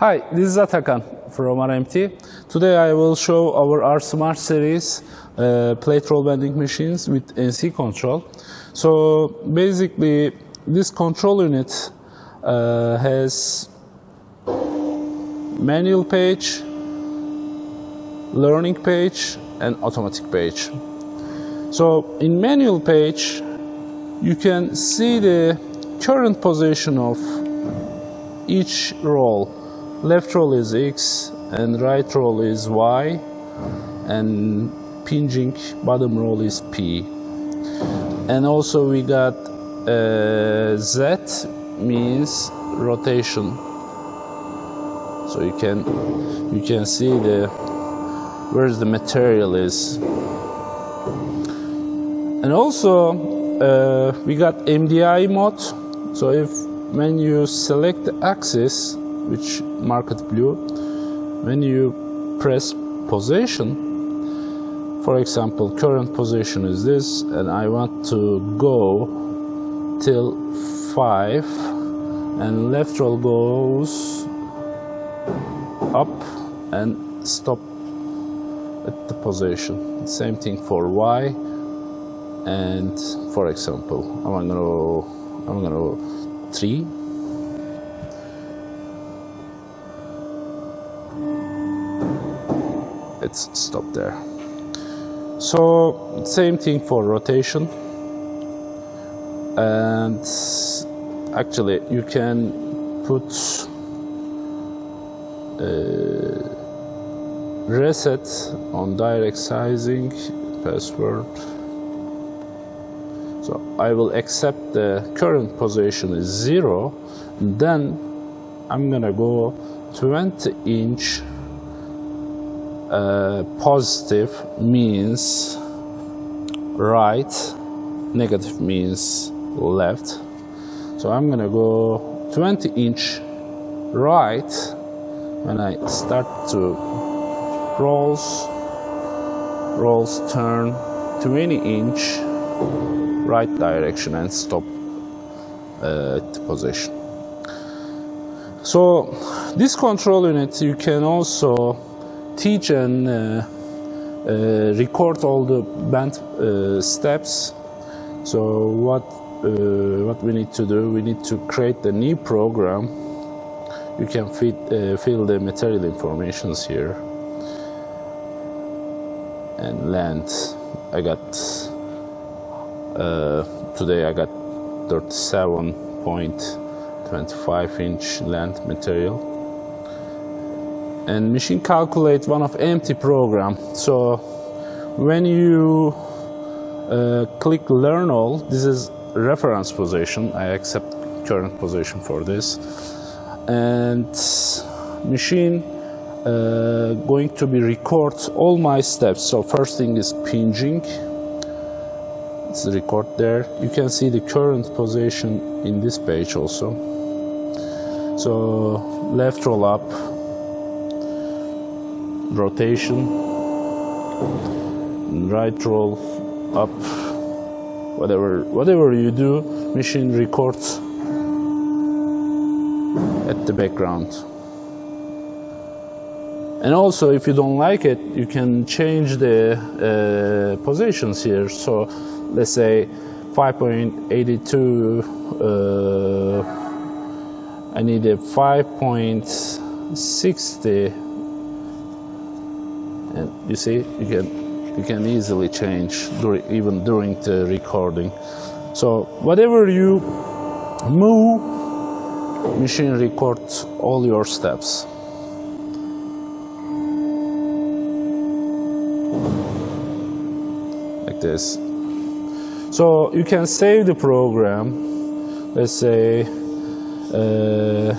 Hi, this is Atakan from RMT. Today I will show our R Smart series uh, plate roll bending machines with NC control. So basically, this control unit uh, has manual page, learning page, and automatic page. So in manual page, you can see the current position of each roll left roll is X and right roll is Y and pinching bottom roll is P. And also we got uh, Z means rotation. So you can you can see the where the material is. And also uh, we got MDI mode. So if when you select the axis which marked blue when you press position for example current position is this and I want to go till 5 and left roll goes up and stop at the position. Same thing for Y and for example I'm gonna I'm gonna 3 let's stop there. So same thing for rotation. And actually you can put uh, reset on direct sizing password. So I will accept the current position is zero then I'm gonna go 20 inch uh, positive means right, negative means left. So I'm gonna go 20 inch right when I start to rolls, rolls turn 20 inch right direction and stop uh, at the position. So this control unit you can also teach and uh, uh, record all the band uh, steps. So what what we need to do, we need to create a new program. You can fit, fill the material informations here and length. I got uh, today I got 37.25 inch length material and machine calculate one of empty program. So when you uh, click learn all this is reference position. I accept current position for this. And machine uh, going to be record all my steps. So first thing is pinching. It's record there. You can see the current position in this page also. So left roll up rotation, right roll, up, whatever, whatever you do, machine records at the background. And also, if you don't like it, you can change the uh, positions here. So, let's say 5.82, uh, I need a 5.60 and you see you can you can easily change during, even during the recording. So whatever you move machine records all your steps. Like this. So you can save the program. Let's say uh,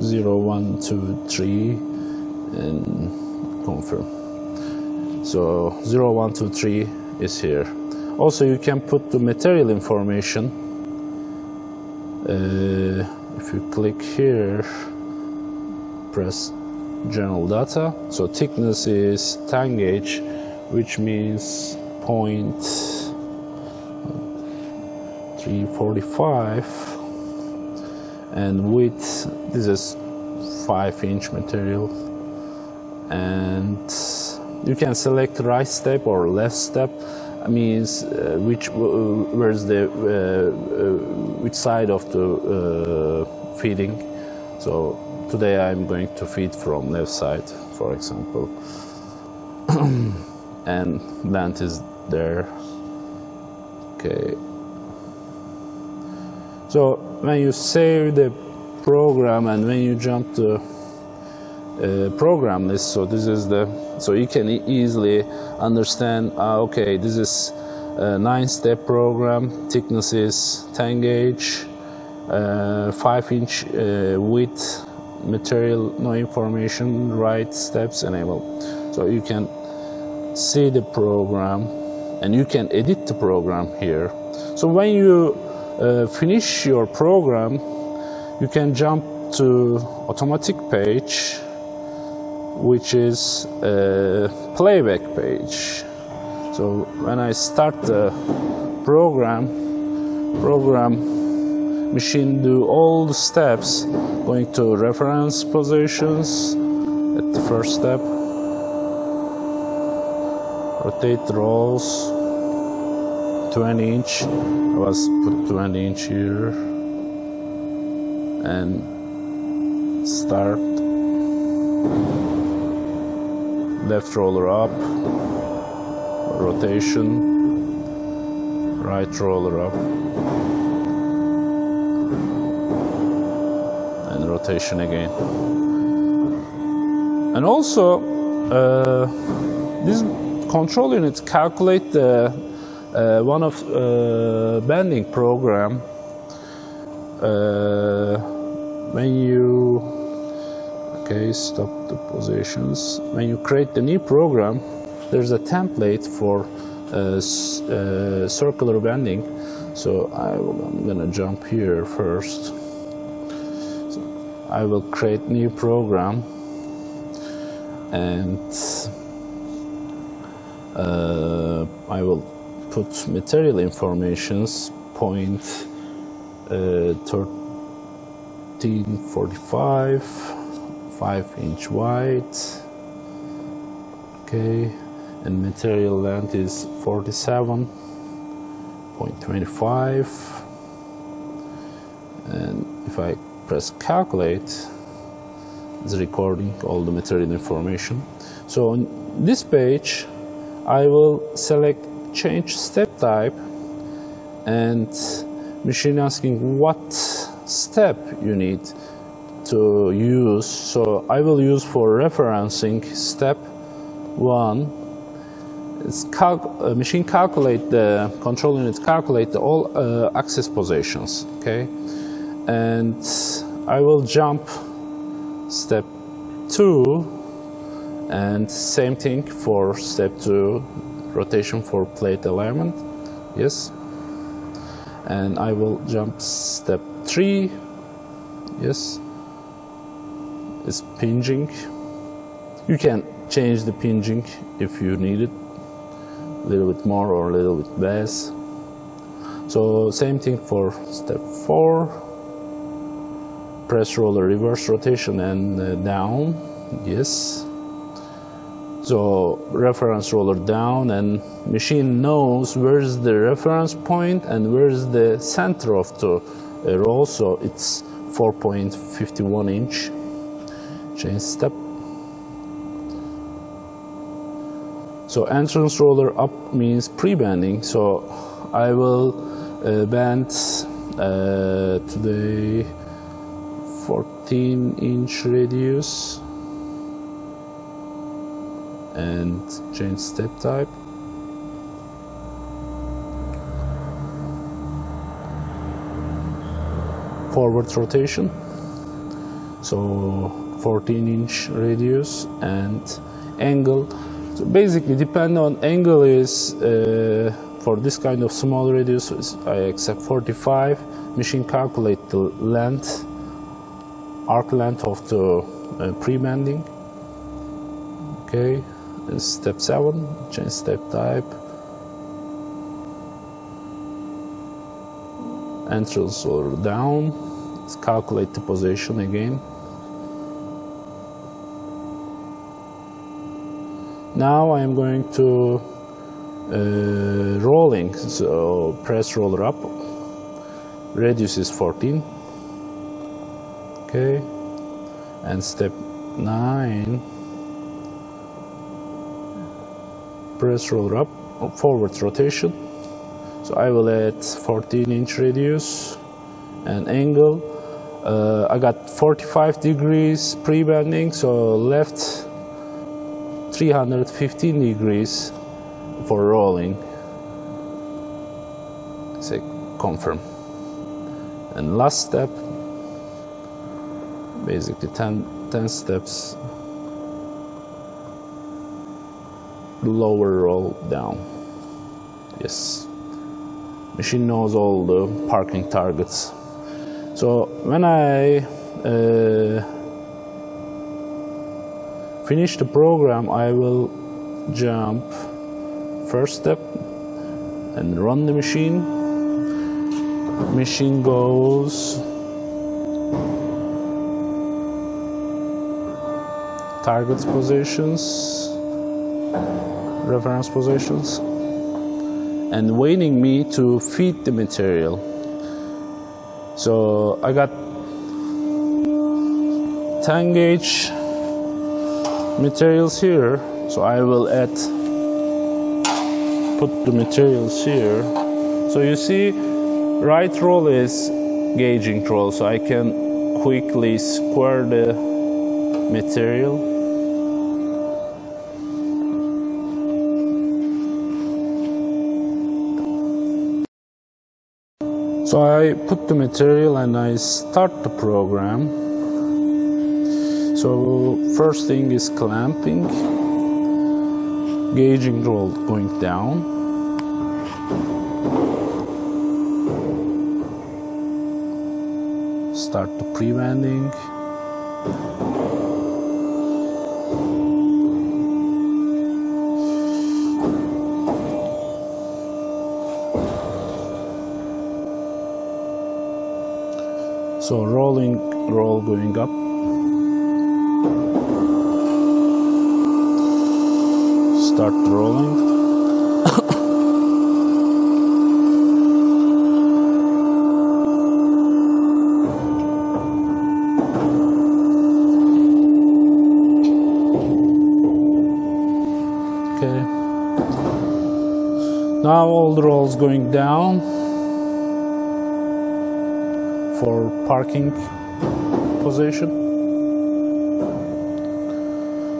0 1 2 3 and confirm so 0123 is here. Also, you can put the material information. Uh, if you click here, press general data. So thickness is 10 gauge, which means point 345 and width this is 5 inch material and you can select right step or left step means uh, which uh, where's the uh, uh, which side of the feeding. So today I'm going to feed from left side for example. And land is there. Okay. So when you save the program and when you jump to uh, program list so this is the so you can easily understand uh, okay this is a nine step program thickness is 10 gauge uh, 5 inch uh, width material no information right steps enable so you can see the program and you can edit the program here. So when you uh, finish your program you can jump to automatic page which is a playback page. So when I start the program program machine do all the steps going to reference positions at the first step rotate rolls 20 inch I was put 20 inch here and start left roller up rotation right roller up and rotation again. And also uh, this control units calculate the uh, one of uh, bending program uh, when you okay stop the positions. When you create the new program there's a template for uh, uh, circular bending. So I am gonna jump here first. So I will create new program and uh, I will put material informations point uh, 1345 5 inch wide. Okay and material length is 47.25 and if I press calculate it's recording all the material information. So on this page I will select change step type and machine asking what step you need to use so I will use for referencing step one. It's uh, machine calculate the control unit calculate the all uh, axis positions okay? And I will jump step two and same thing for step two rotation for plate alignment yes? And I will jump step three yes is pinching. You can change the pinching if you need it. A little bit more or a little bit less. So same thing for step four. Press roller reverse rotation and uh, down. Yes. So reference roller down and machine knows where's the reference point and where's the center of the uh, roll. So it's 4.51 inch change step. So entrance roller up means pre-bending so I will uh, bend uh, today 14 inch radius and change step type. Forward rotation. So 14 inch radius and angle. So basically depend on angle is uh, for this kind of small radius I accept 45 machine calculate the length arc length of the uh, pre-bending okay step 7 change step type. Entrance or down. Let's calculate the position again Now I am going to uh, rolling. So press roller up. Radius is 14. Okay. And step 9. Press roller up. Forward rotation. So I will add 14 inch radius and angle. Uh, I got 45 degrees pre-bending, so left 315 degrees for rolling. Say confirm. And last step, basically 10, 10 steps lower roll down. Yes. Machine knows all the parking targets. So when I uh, finish the program, I will jump first step and run the machine. Machine goes targets positions, reference positions, and waiting me to feed the material. So I got 10 gauge materials here so I will add put the materials here. So you see right roll is gauging roll so I can quickly square the material. So I put the material and I start the program so first thing is clamping, gauging roll going down. Start the pre-bending. So rolling roll going up start rolling. okay. Now all the rolls going down for parking position.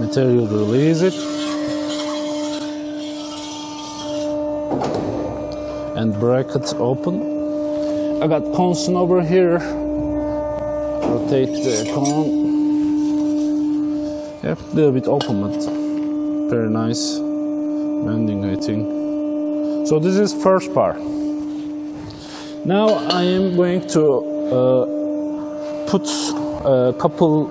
Material release it. And brackets open. I got constant over here. Rotate the cone. Yeah, a little bit open, but very nice bending, I think. So this is first part. Now I am going to uh, put a couple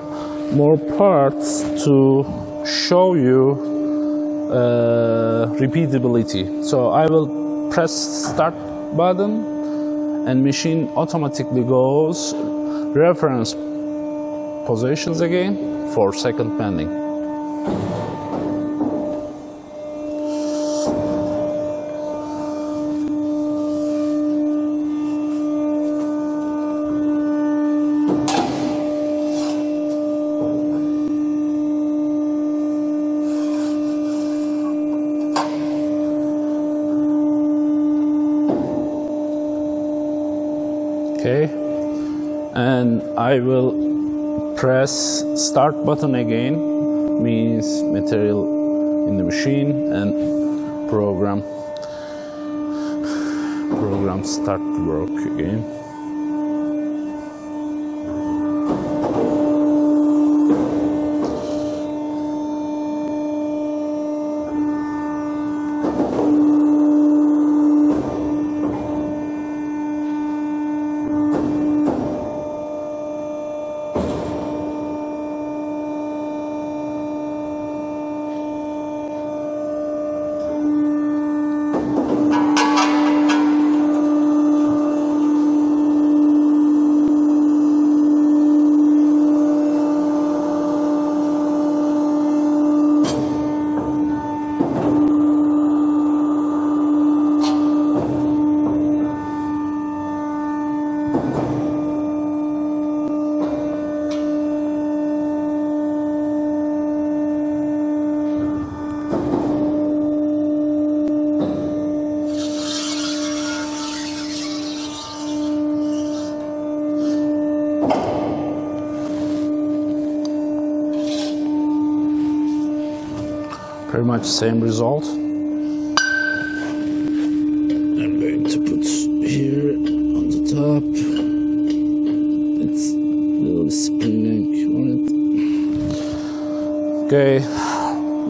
more parts to show you uh, repeatability. So I will press start button and machine automatically goes reference positions again for second bending. Okay? And I will press start button again means material in the machine and program program start work again much same result. I'm going to put here on the top. It's a little spinning on it. Okay,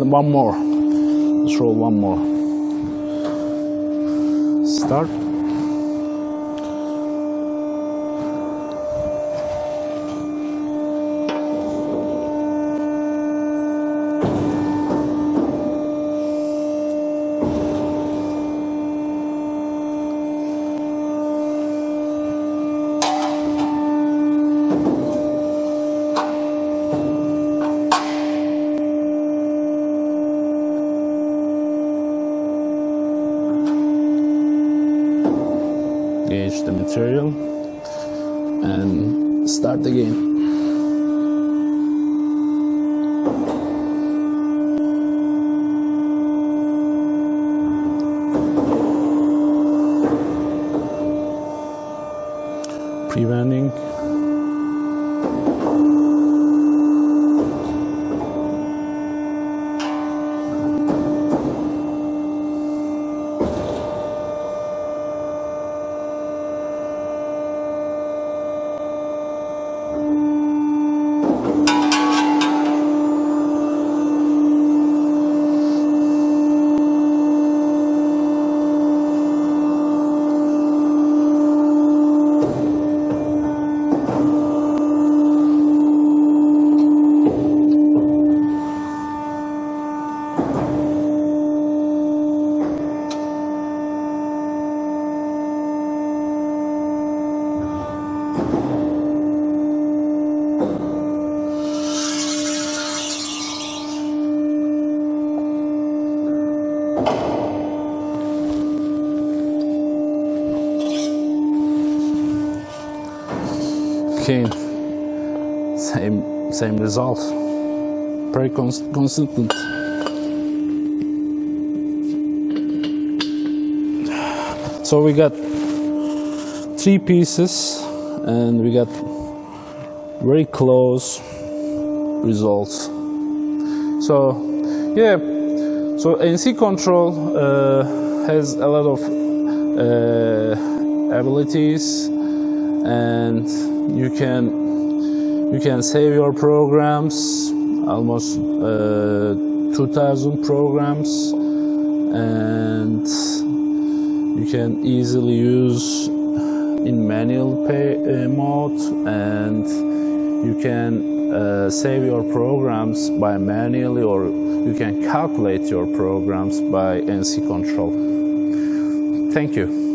one more. Let's roll one more. Start. gauge the and start again. 14th. Same, same result. Very cons consistent. So we got three pieces and we got very close results. So yeah, so NC control uh, has a lot of uh, abilities and you can you can save your programs almost uh, 2000 programs and you can easily use in manual pay, uh, mode and you can uh, save your programs by manually or you can calculate your programs by NC control. Thank you.